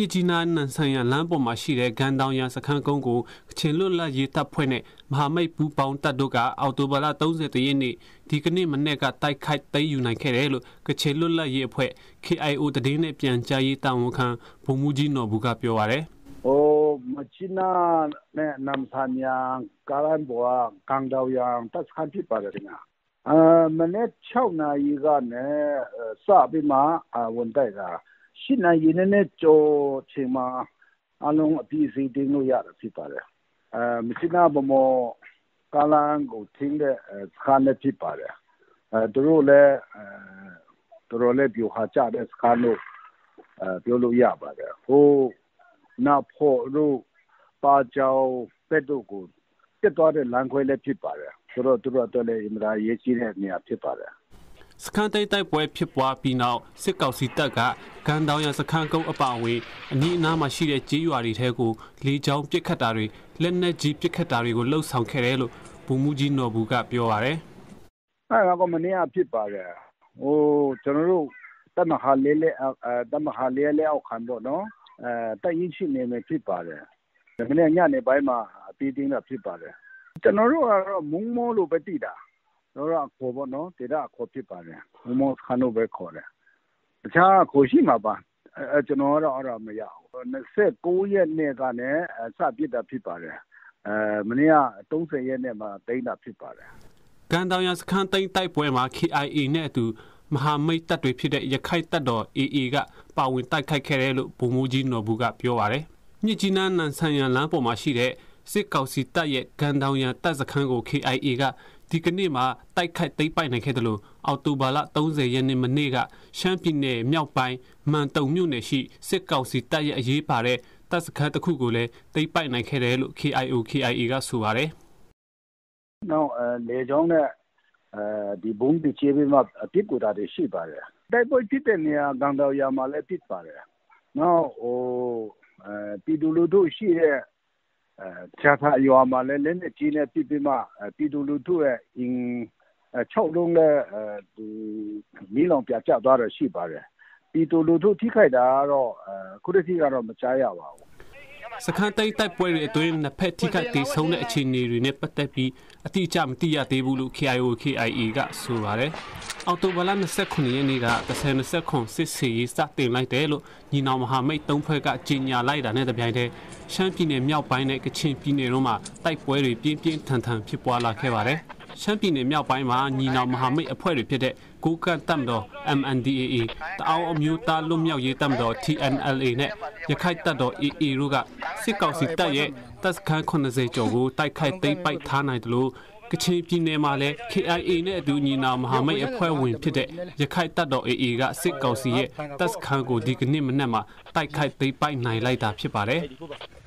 မြစ်ကြီးနားနန်ဆန်ရလမ်းပေါ်မှာရှိတဲ့ဂန်တောင်ရစခန်းကုန်းကိုကချင်လွတ်လပ်ရေးတပ်ဖွဲ့နဲ့မဟာမိတ်ပူးပေါင်းတပ်တို့ကအော်တိုဘာလ30ရက်နေ့ဒီကနေ့မနေ့ကတိုက်ခိုက်သိမ်းယူနိုင်ခဲ့တယ်လို့ကချင်လွတ်လပ်ရေးအဖွဲ့ KIO တည်င်းနဲ့ပြန်ကြားရေးတာဝန်ခံဗိုလ်မှူးကြီးနော်ဘူးကပြောပါရယ်ဟိုမချီနာနဲ့နမ်ဆန်ယန်ကာရန်ဘောကန်ဒေါယန်တပ်စခန်းဖြစ်ပါတယ်ခင်ဗျာအာမနေ့6နာရီကနေစပြီးမှဝန်တိုက်တာ ၈ နာရီနည်းနည်းကျော်အချိန်မှာ အားလုံးအပြီးအစီး သိမ်းလို့ရတာ ဖြစ်ပါတယ်။မြစ်ကြီးနား-ဗန်းမော် ကားလမ်းကိုထိန်းတဲ့ စခန်းလည်း ဖြစ်ပါတယ်။သူတို့လည်း တော်တော်လေး ဗျူဟာကျတဲ့စခန်းလို့ ပြောလို့ရပါတယ်။ဟိုး နားဖော့တို့ ပါကျောင်ဘက်တို့ကို တက်သွားတဲ့လမ်းခွဲလည်း ဖြစ်ပါတယ်။ဆိုတော့ သူတို့အတွက်လည်း အင်မတန် အရေးကြီးတဲ့နေရာ ဖြစ်ပါတယ် စခန်းတိုက်တိုက်ပွဲဖြစ်ပွားပြီးနောက်စစ်ကောင်စီတပ်ကကန်တောင်ရစခန်းကုန်းအပါအဝင်အနီးအနားမှာရှိတဲ့ကြေးရွာတွေထဲကိုလေကြောင်းပစ်ခတ်တာတွေလက်နက်ကြီးပစ်ခတ်တာတွေကိုလှုပ်ဆောင်ခဲ့တယ်လို့ဘူမူကြီးနော်ဘူးကပြောပါရယ်အဲဒါကမနေ့ကဖြစ်ပါတယ်ဟိုကျွန်တော်တို့တမဟာလေးလေးအဲတမဟာလေးလေးအောက်ခံတော့နော်အဲတိုက်ရင်ရှိနေမယ်ဖြစ်ပါတယ်မနေ့ညနေပိုင်းမှာအပြီးတင်းတာဖြစ်ပါတယ်ကျွန်တော်တို့ကတော့မုံမိုးလို့ပဲတည်တာ တော့အခေါ်ပေါ့နော်ဒေတာအခေါ်ဖြစ်ပါတယ်မုံမိုးခါနိုပဲခေါ်တယ်တခြားခေါ်ရှိမှာပါအဲကျွန်တော်ကတော့အဲ့ဒါမရဘူး29ရက်နေ့ကနေစပြစ်တာဖြစ်ပါတယ်အဲမနေ့က30ရက်နေ့မှာတိန်းတာဖြစ်ပါတယ်ကန်တောင်ရစခန်းတိန်းတိုက်ပွဲမှာ KIA နဲ့အတူမဟာမိတ်တပ်တွေဖြစ်တဲ့ရခိုင်တပ်တော် AA ကပါဝင်တိုက်ခိုက်ခဲ့တယ်လို့ဗိုလ်မှူးကြီးနော်ဘူးကပြောပါရယ်မြစ်ကြီးနားနန်ဆန်ရန်လမ်းပေါ်မှာရှိတဲ့စစ်ကောင်စီတပ်ရဲ့ဂန်တောင်ရန်တပ်စခန်းကို KIA က ဒီကနေ့မှာတိုက်ခိုက်သိမ်းပိုက်နိုင်ခဲ့တယ်လို့အော်တိုဘာလ30ရက်နေ့မနေ့ကရှမ်းပြည်နယ်မြောက်ပိုင်းမန်တုံမြို့နယ်ရှိစစ်ကောင်စီတပ်ရဲ့အရေးပါတဲ့တပ်စခန်းတစ်ခုကိုလည်းသိမ်းပိုက်နိုင်ခဲ့တယ်လို့ KIO KIA ကဆိုပါတယ်။နောက်အဲလေကြောင်းနဲ့အဲဒီဘုံဒီချေပြီးမှအပြစ်ကိုတာတွေရှိပါတယ်။တိုက်ပွဲဖြစ်တဲ့နေရာဂန်တောင်ရမှာလည်းဖြစ်ပါတယ်။နောက်ဟိုအဲပြည်သူလူထုရှိတဲ့ ချာထာရွာမှာလည်း လက်နက်ကြီးနဲ့ ပစ်ပြီးမှ ပြည်သူလူထုရဲ့ အိမ် ၆ လုံးလည်း မီးလောင်ပြာကျသွားတာရှိပါတယ်။ပြည်သူလူထု ထိခိုက်တာကတော့ အခုထက်ထိကတော့ မကြားရပါဘူး စခန်းသိမ်းတိုက်ပွဲတွေအတွင်းနှစ်ဖက်ထိခိုက်ဒေဆုံးတဲ့အခြေအနေတွေနဲ့ပတ်သက်ပြီးအတိအကျမသိရသေးဘူးလို့ KIO KIA ကဆိုပါတယ်။အော်တိုဘလာ29ရက်နေ့က3029စစ်စီရေးစတင်လိုက်တယ်လို့ညီနောင်မဟာမိတ်သုံးဖွဲ့ကကြေညာလိုက်တာနဲ့တပြိုင်တည်းရှမ်းပြည်နယ်မြောက်ပိုင်းနဲ့ကချင်ပြည်နယ်တို့မှာတိုက်ပွဲတွေပြင်းပြင်းထန်ထန်ဖြစ်ပွားလာခဲ့ပါတယ်။ ရှမ်းပြည်နယ်မြောက်ပိုင်းမှာညီနောင်မဟာမိတ်အဖွဲ့တွေဖြစ်တဲ့ကိုကန့်တပ်မတော် MNDAA တအောင်းအမျိုးသားလွတ်မြောက်ရေးတပ်မတော် TNLA နဲ့ရခိုင်တပ်တော် AA တို့ကစစ်ကောင်စီတပ်ရဲ့တပ်စခန်း80ကျော်ကိုတိုက်ခိုက်သိမ်းပိုက်ထားနိုင်တယ်လို့ကချင်ပြည်နယ်မှာလည်း KIA နဲ့အတူညီနာမဟာမိတ်အဖွဲ့ဝင်ဖြစ်တဲ့ရခိုင်တပ်တော် AA ကစစ်ကောင်စီရဲ့တပ်စခန်းကိုဒီကနေ့မနက်မှာတိုက်ခိုက်သိမ်းပိုက်နိုင်လိုက်တာဖြစ်ပါတယ်။